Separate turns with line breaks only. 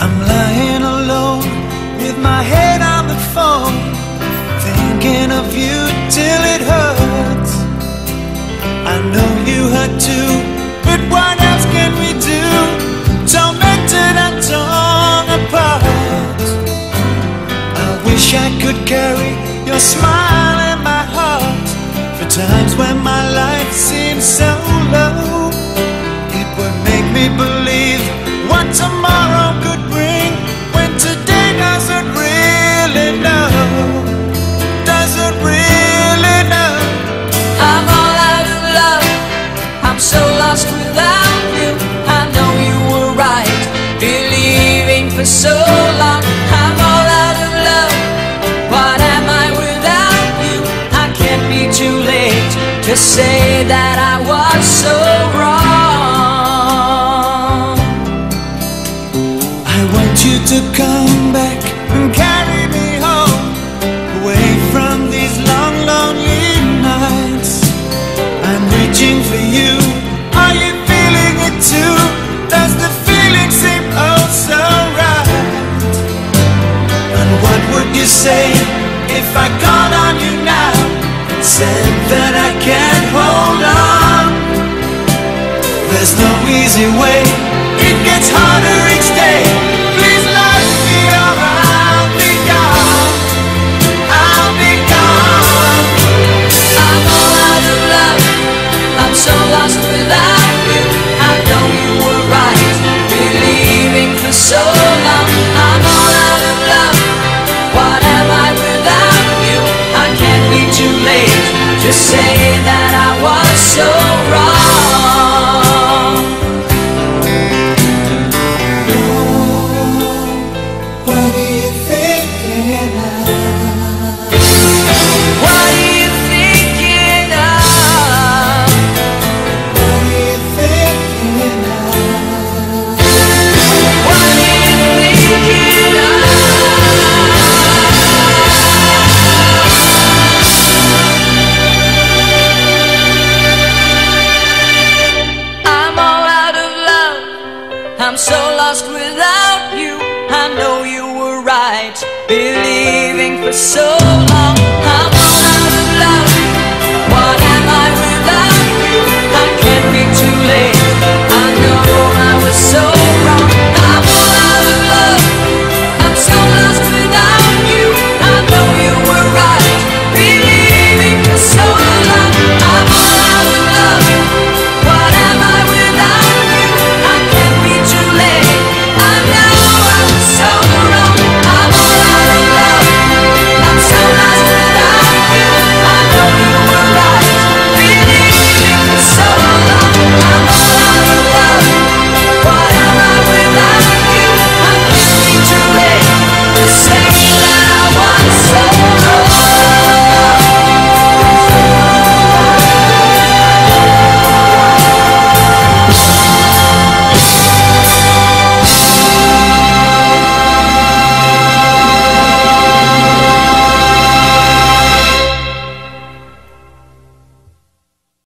I'm lying alone with my head on the phone, thinking of you till it hurts. I know you hurt too, but what else can we do? Tormented and torn apart. I wish I could carry your smile in my heart for times when.
So long. I'm all out of love. What am I without you? I can't be too late to say that I was so wrong.
I want you to come back and carry me you say if I called on you now and said that I can't hold on? There's no easy way.
Say right, believing for so long. I'm out of love.